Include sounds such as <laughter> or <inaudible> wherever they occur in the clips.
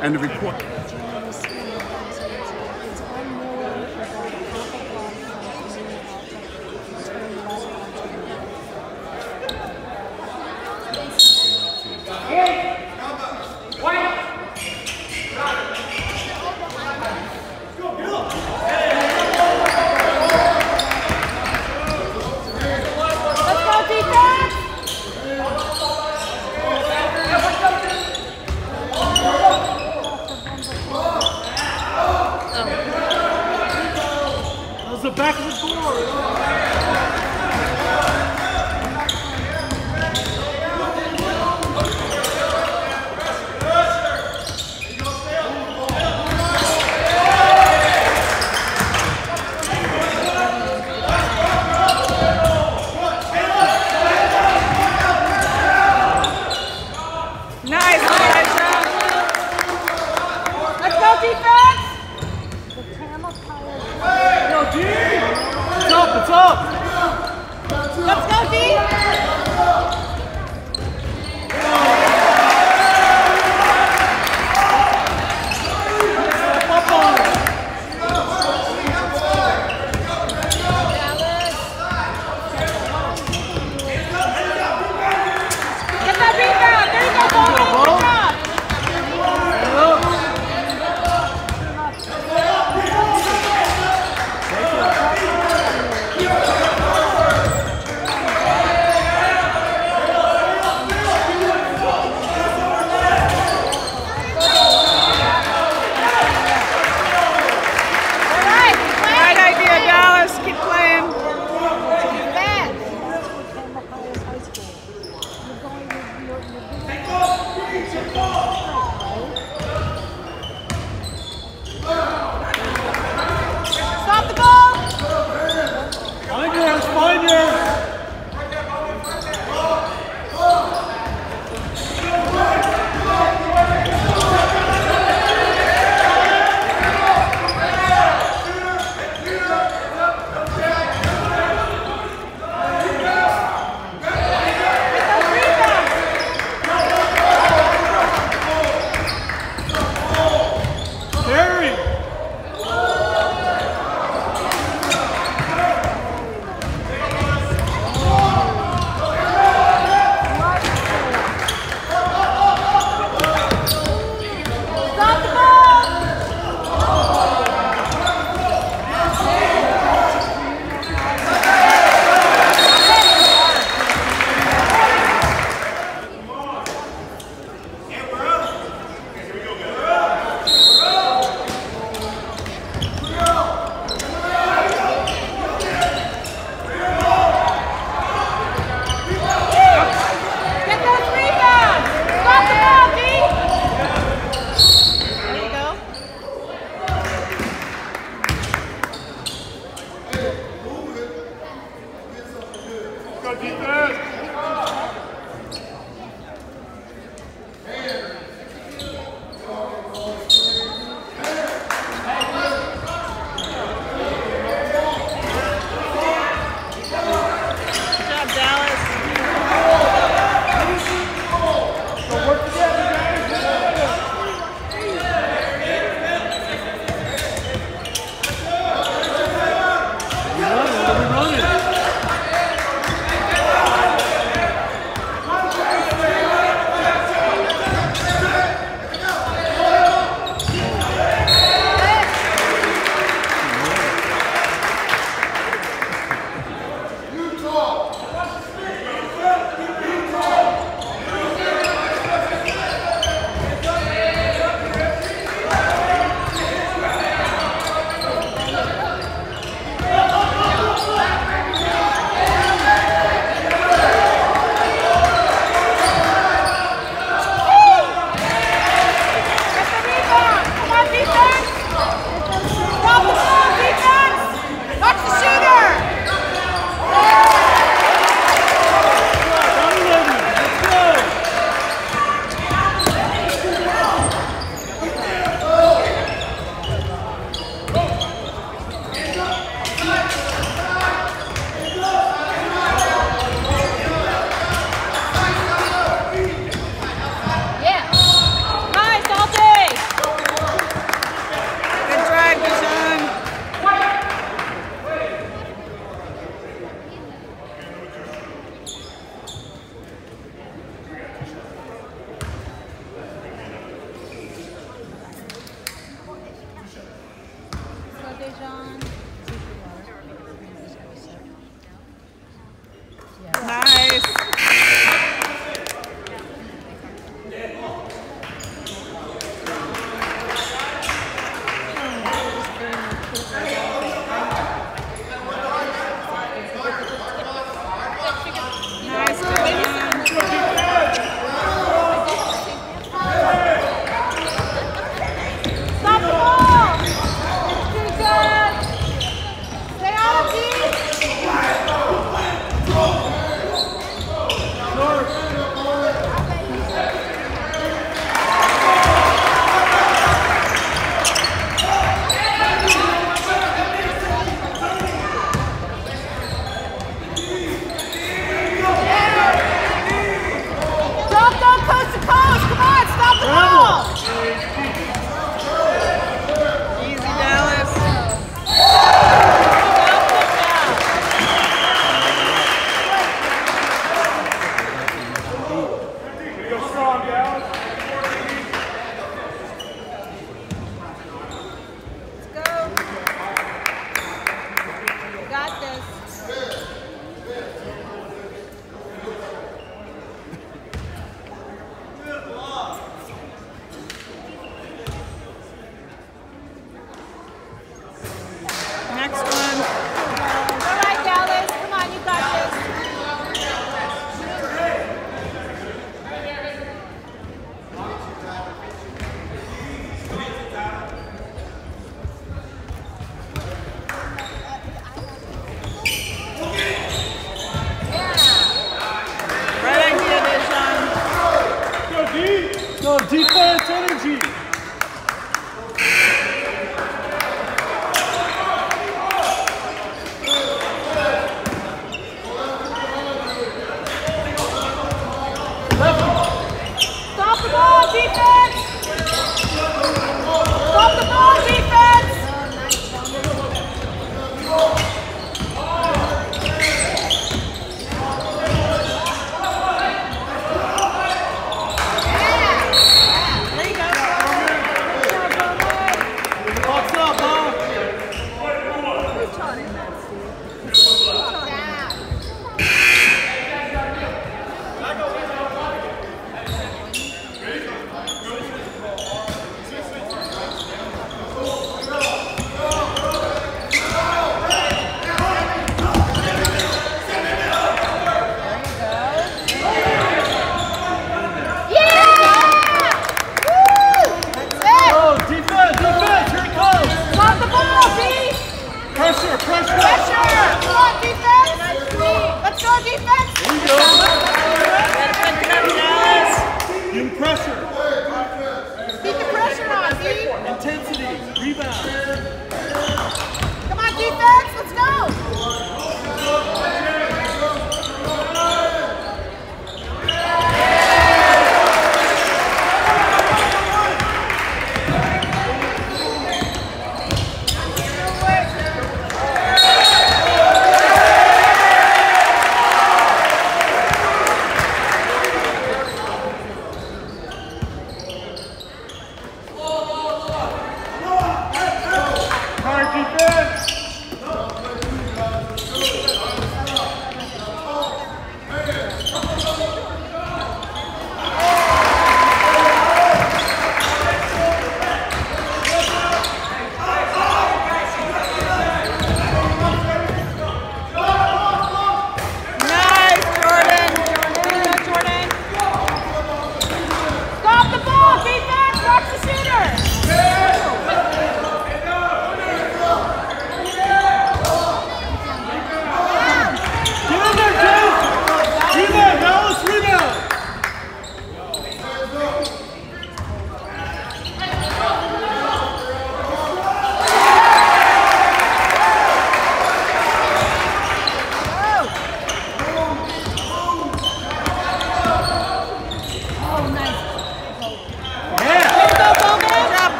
And the report.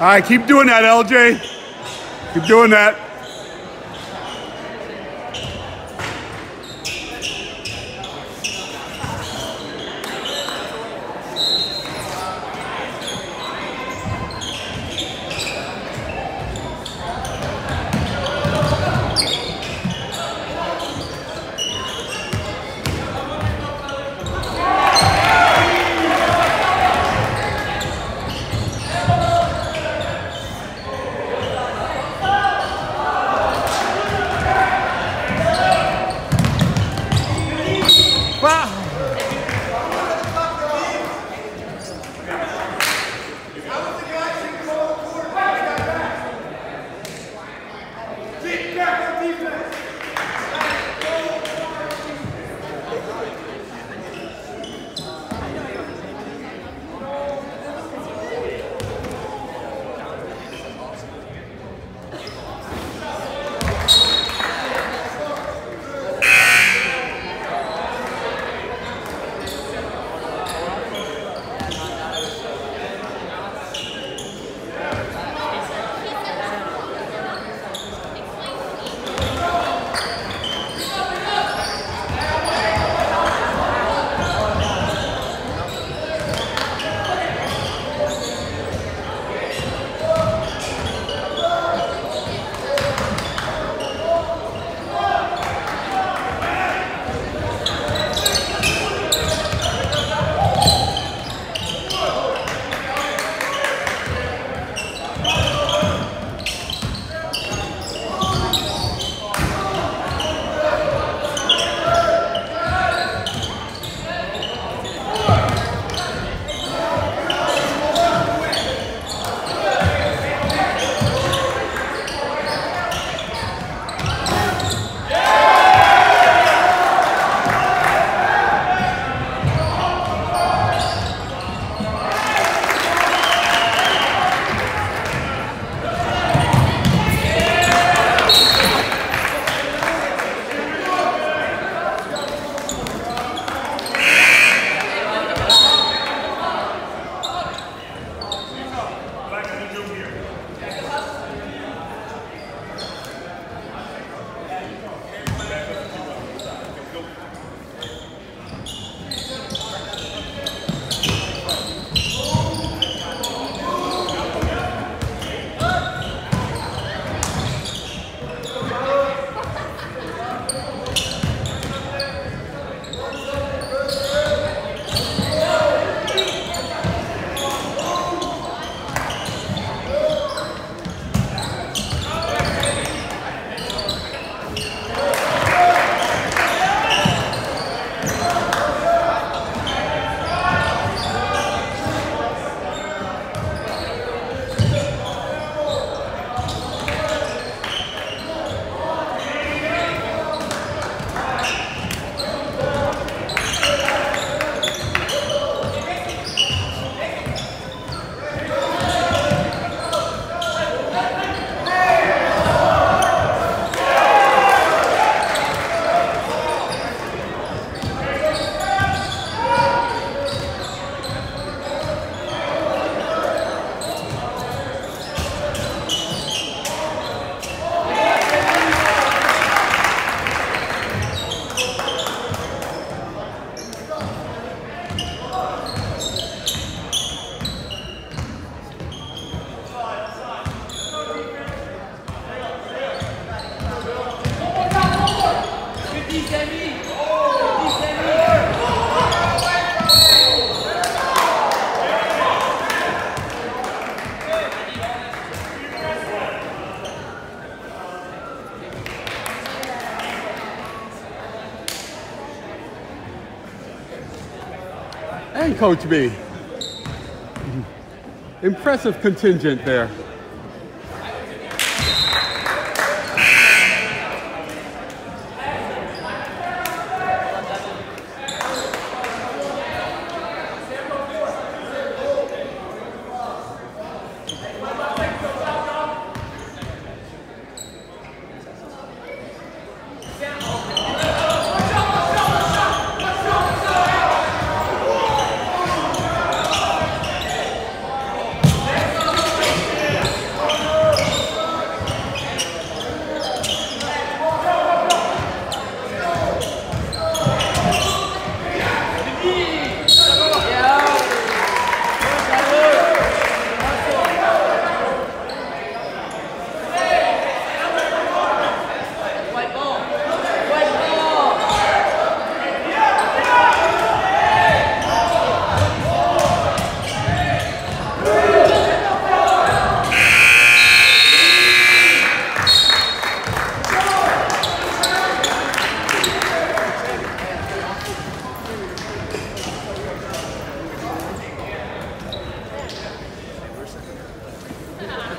All right, keep doing that, LJ. Keep doing that. Coach B. Impressive contingent there. Yeah. <laughs>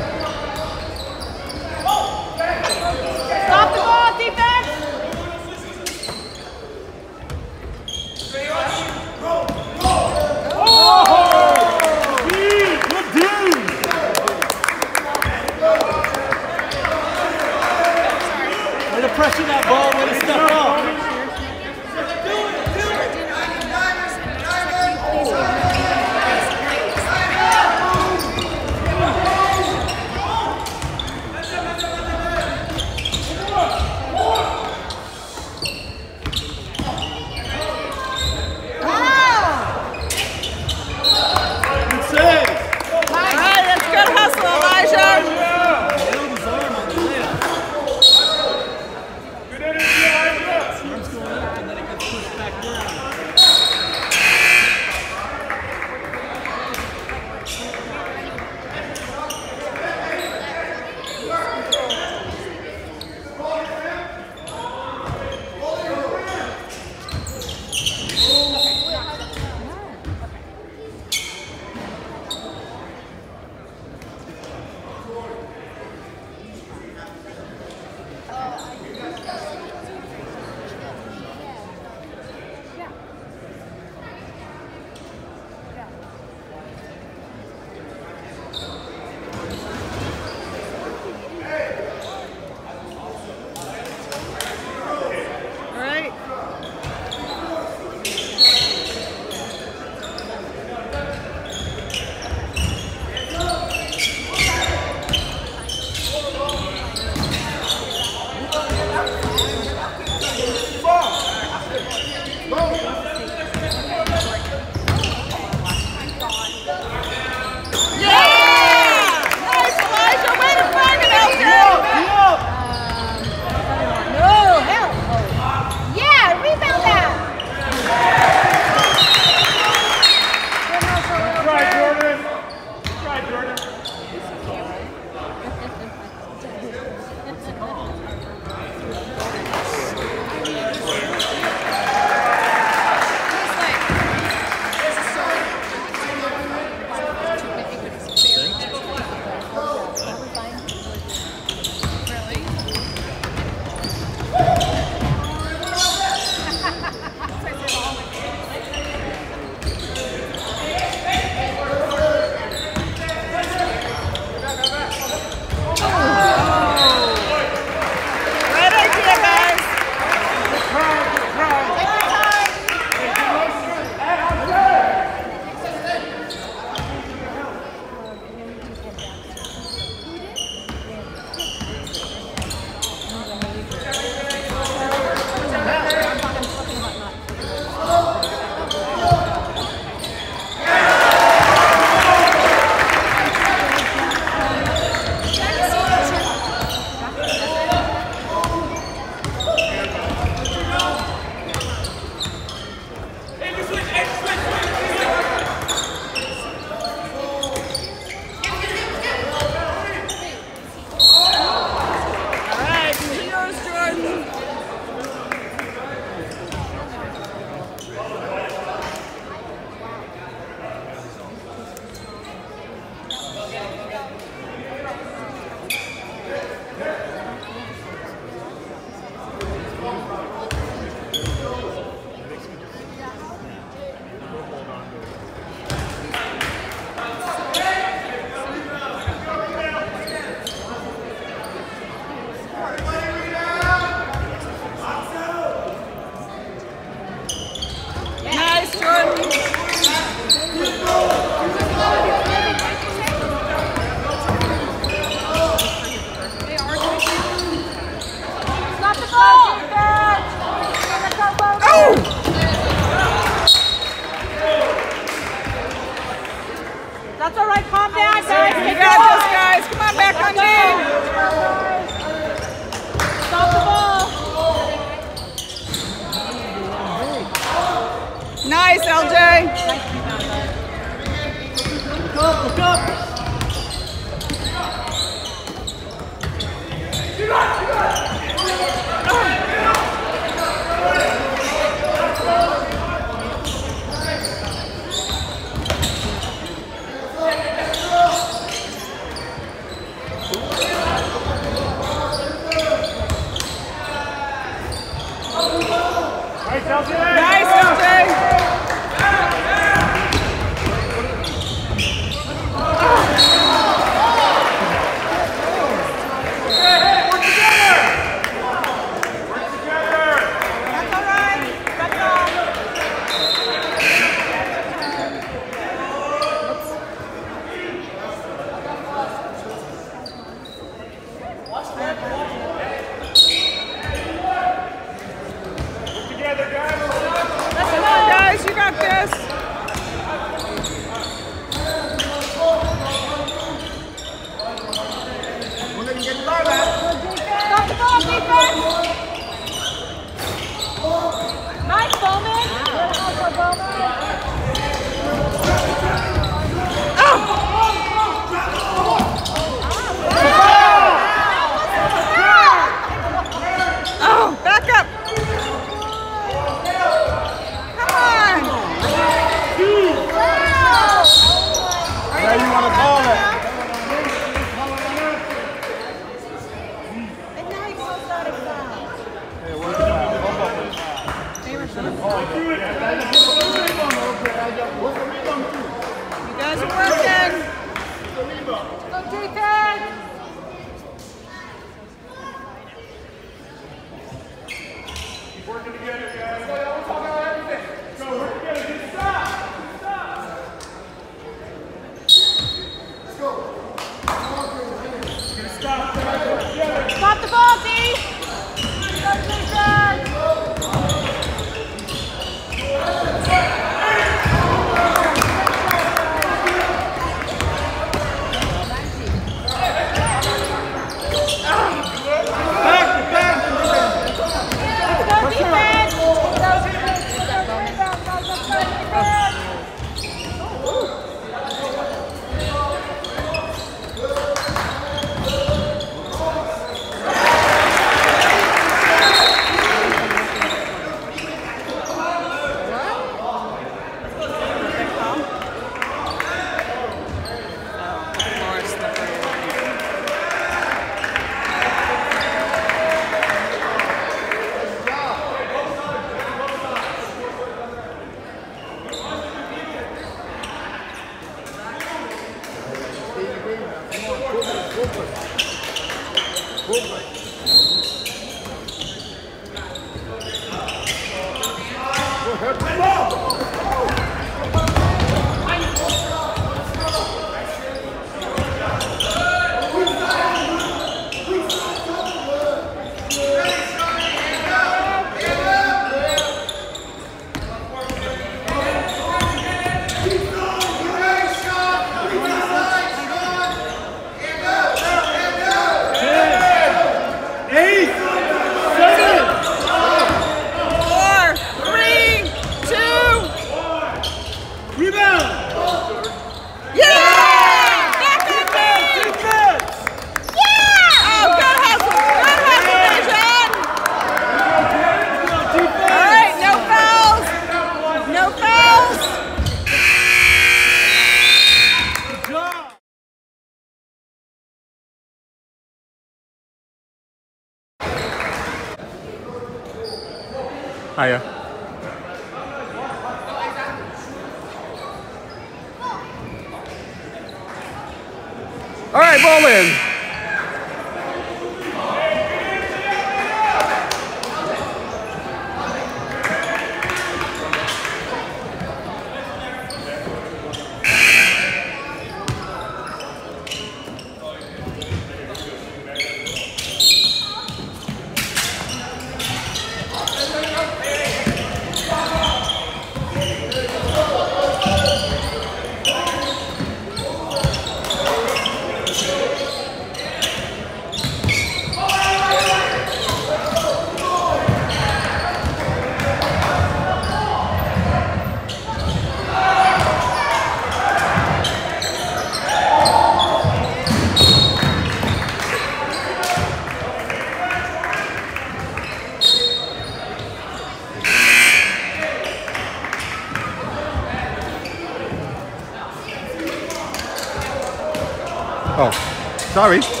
sorry.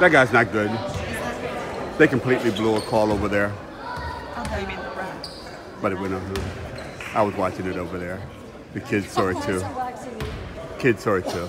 That guy's not good. They completely blew a call over there. But it went on. I was watching it over there. The kids saw it too. Kids saw it too.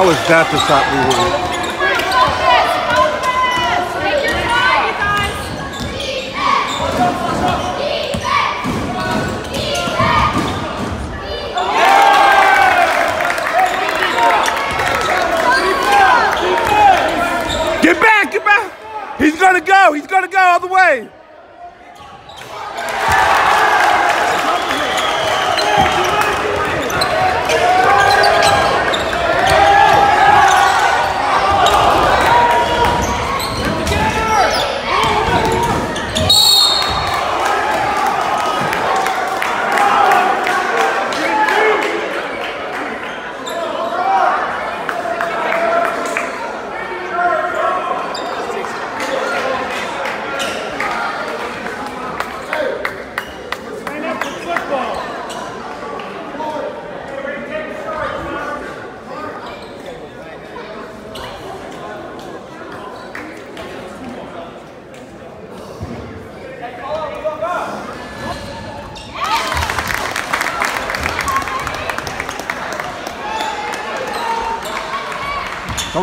How was that the shot we were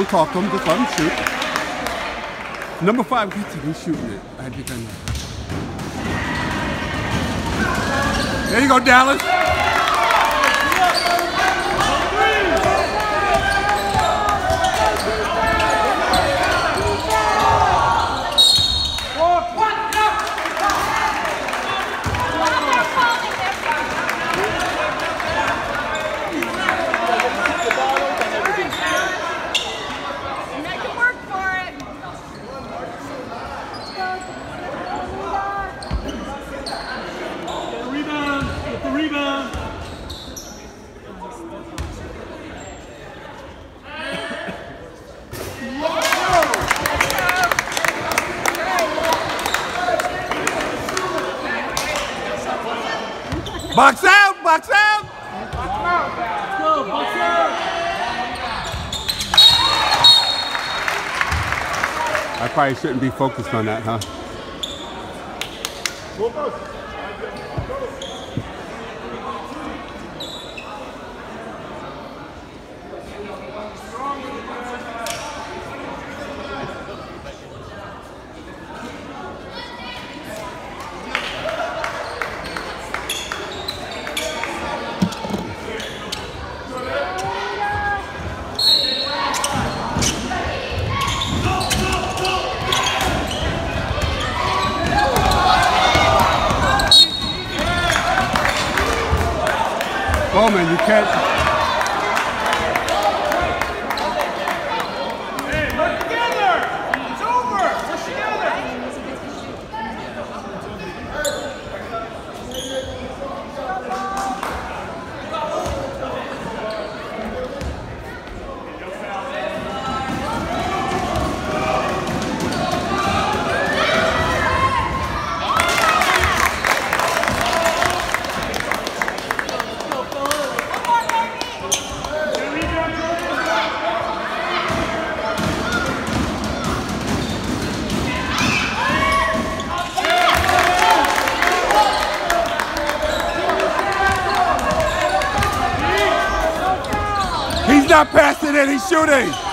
talk to him, just let him shoot. Number five, he's he's shooting it. I think I know. There you go, Dallas. Probably shouldn't be focused on that, huh? Shooting.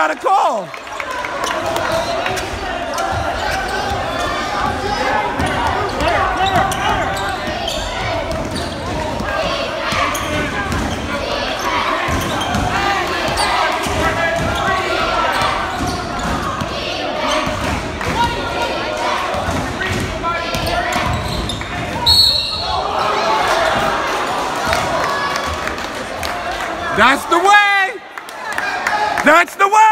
Got a call. That's the way. That's the way.